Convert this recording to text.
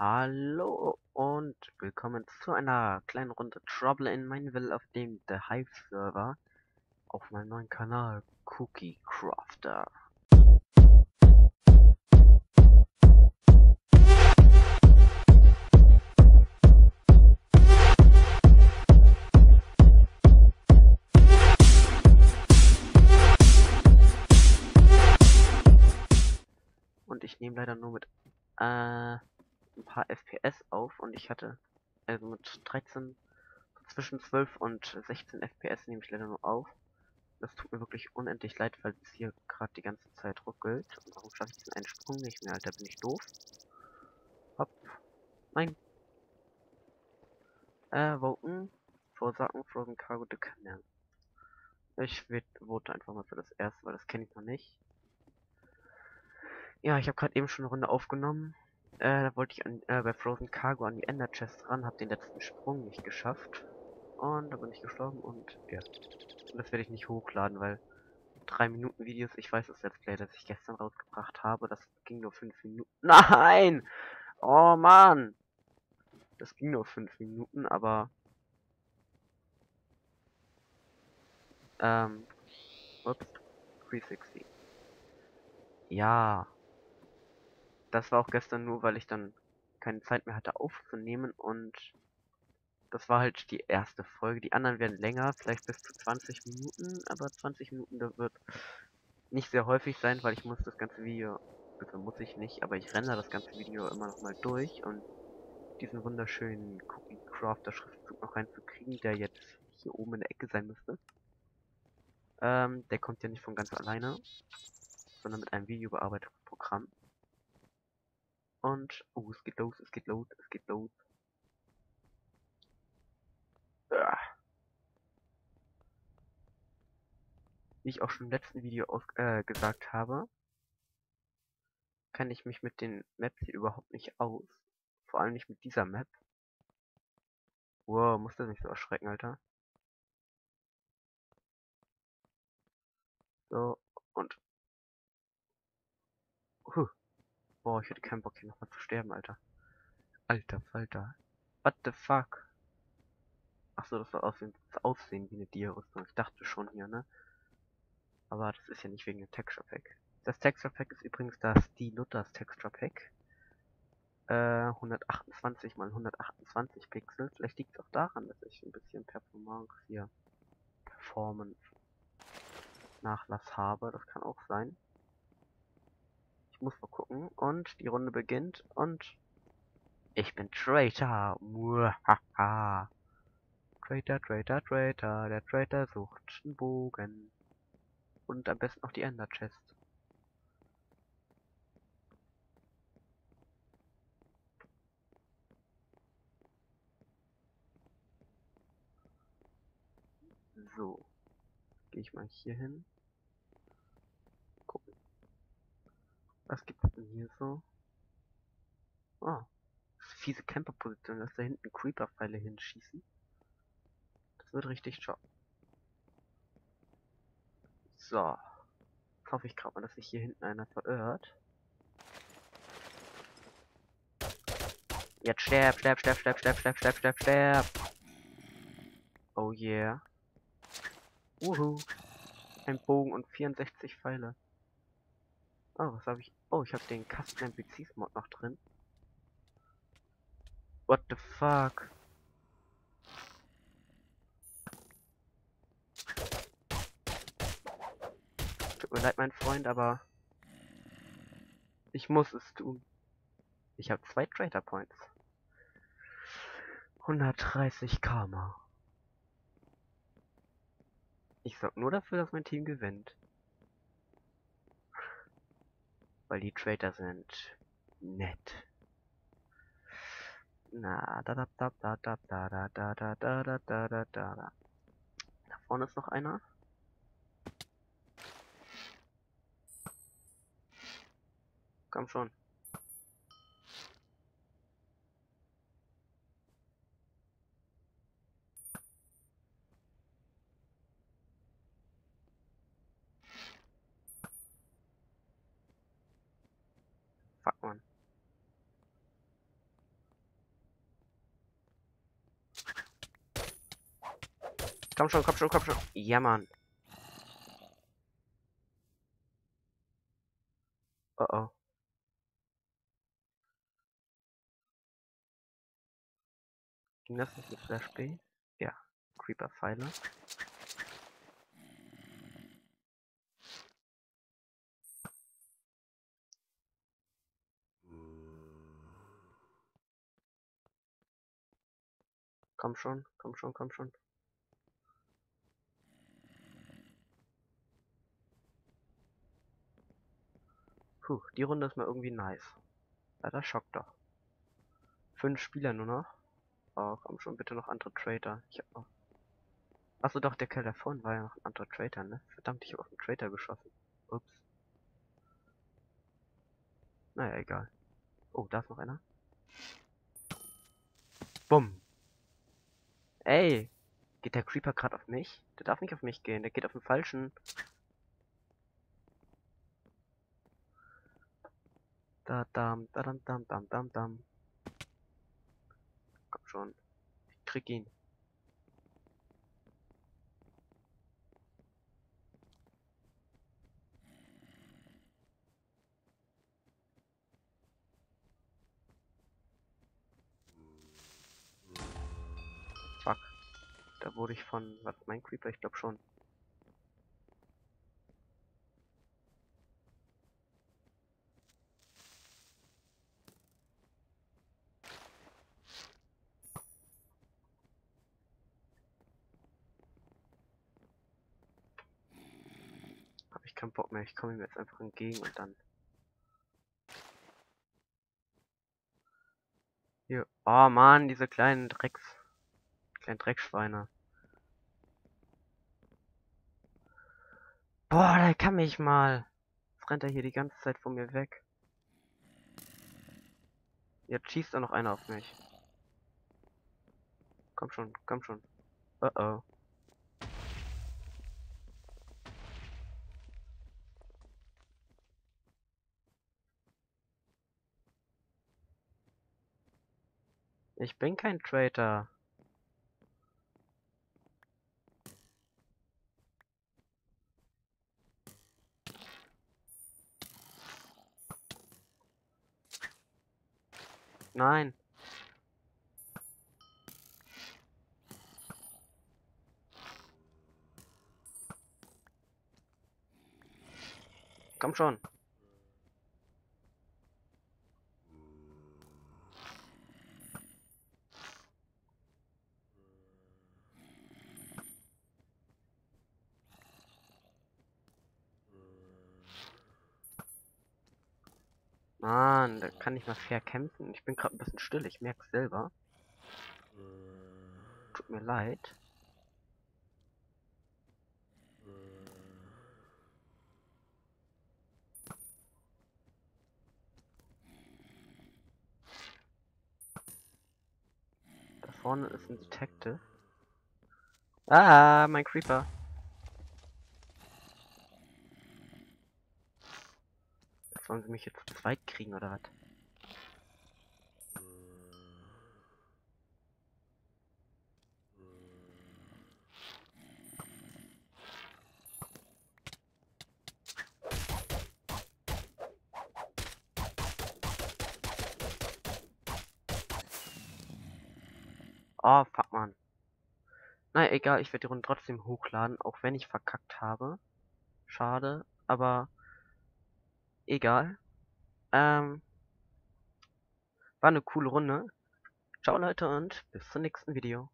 Hallo und willkommen zu einer kleinen Runde Trouble in Mineville auf dem The Hive Server auf meinem neuen Kanal Cookie Crafter. Und ich nehme leider nur mit äh, ein paar FPS auf und ich hatte also mit 13 zwischen 12 und 16 FPS nehme ich leider nur auf. Das tut mir wirklich unendlich leid, weil es hier gerade die ganze Zeit ruckelt. Und warum schaffe ich diesen einen Sprung nicht mehr, Alter? Bin ich doof? Hopp. Nein. Äh, Woken. Vorsagen, Frozen Cargo de Canal. Ich vote einfach mal für das erste, weil das kenne ich noch nicht. Ja, ich habe gerade eben schon eine Runde aufgenommen. Äh, da wollte ich an, äh, bei Frozen Cargo an die Ender Chest ran, habe den letzten Sprung nicht geschafft. Und da bin ich gestorben und ja. Das werde ich nicht hochladen, weil drei Minuten Videos, ich weiß das Let's Play, das ich gestern rausgebracht habe, das ging nur fünf Minuten. Nein! Oh man! Das ging nur fünf Minuten, aber ähm, ups, 360. Ja, das war auch gestern nur, weil ich dann keine Zeit mehr hatte aufzunehmen und das war halt die erste Folge. Die anderen werden länger, vielleicht bis zu 20 Minuten, aber 20 Minuten da wird nicht sehr häufig sein, weil ich muss das ganze Video, also muss ich nicht, aber ich renne das ganze Video immer noch mal durch und diesen wunderschönen Cookie Crafter Schriftzug noch reinzukriegen, der jetzt hier oben in der Ecke sein müsste. Ähm, der kommt ja nicht von ganz alleine, sondern mit einem Videobearbeitungsprogramm. Und, oh, es geht los, es geht los, es geht los. Ah. Wie ich auch schon im letzten Video aus, äh, gesagt habe, kann ich mich mit den Maps hier überhaupt nicht aus. Vor allem nicht mit dieser Map. Wow, muss das nicht so erschrecken, Alter. So, und. Boah, ich hätte keinen Bock hier nochmal zu sterben, Alter. Alter Falter. What the fuck? Achso, das soll aussehen, das aussehen wie eine Dia-Rüstung. Ich dachte schon hier, ne? Aber das ist ja nicht wegen dem Texture Pack. Das Texture Pack ist übrigens das die Luthers Texture Pack. Äh, 128 mal 128 Pixel. Vielleicht liegt es auch daran, dass ich ein bisschen Performance hier, Performance Nachlass habe. Das kann auch sein. Ich muss mal gucken. Und die Runde beginnt. Und ich bin Traitor. Muahaha. Traitor, Traitor, Traitor. Der Traitor sucht einen Bogen. Und am besten noch die Ender Chest. So. Gehe ich mal hier hin. Was gibt's denn hier so? Oh. Fiese Camper-Position, dass da hinten Creeper-Pfeile hinschießen. Das wird richtig schock. So. Jetzt hoffe ich gerade mal, dass sich hier hinten einer verirrt. Jetzt sterb, sterb, sterb, sterb, sterb, sterb, sterb, sterb, sterb. Oh yeah. Uhu. Ein Bogen und 64 Pfeile. Oh, was habe ich? Oh, ich habe den Custom NPCs Mod noch drin. What the fuck? Tut mir leid, mein Freund, aber ich muss es tun. Ich habe zwei Trader Points. 130 Karma. Ich sorg nur dafür, dass mein Team gewinnt. Weil die Trader sind nett. Na, da da da da da da da da da da da da da da da. Da vorne ist noch einer. Komm schon. packt man. Komm schon, komm schon, komm schon. Ja, Mann. Oh oh. Ging das nicht mit Flash B? Ja. Creeper-Pfeile. Komm schon, komm schon, komm schon. Puh, die Runde ist mal irgendwie nice. Ja, das schockt doch. Fünf Spieler nur noch. Oh, komm schon, bitte noch andere Trader. Ich hab noch... Achso, doch, der Kerl davon war ja noch ein anderer Trader, ne? Verdammt, ich hab auf den Trader geschossen. Ups. Naja, egal. Oh, da ist noch einer. Bumm. Ey! Geht der Creeper gerade auf mich? Der darf nicht auf mich gehen, der geht auf den falschen. Da dam, da dam, dam, dam, dam, dam. Komm schon. Ich krieg ihn. Da wurde ich von, was, mein Creeper? Ich glaube schon. Hab ich keinen Bock mehr. Ich komme ihm jetzt einfach entgegen und dann. Hier. Oh man, diese kleinen Drecks. Kleinen Dreckschweine. Boah, der kann mich mal. Jetzt rennt er hier die ganze Zeit von mir weg. Jetzt schießt da noch einer auf mich. Komm schon, komm schon. Uh oh. Ich bin kein Traitor. Nein. Komm schon. Mann, da kann ich mal fair kämpfen. Ich bin gerade ein bisschen still, ich merke selber. Tut mir leid. Da vorne ist ein Detective. Ah, mein Creeper. Sollen sie mich jetzt zu zweit kriegen oder was? Oh, fuck man. Naja, egal, ich werde die Runde trotzdem hochladen, auch wenn ich verkackt habe. Schade, aber egal. Ähm, war eine coole Runde. Ciao Leute und bis zum nächsten Video.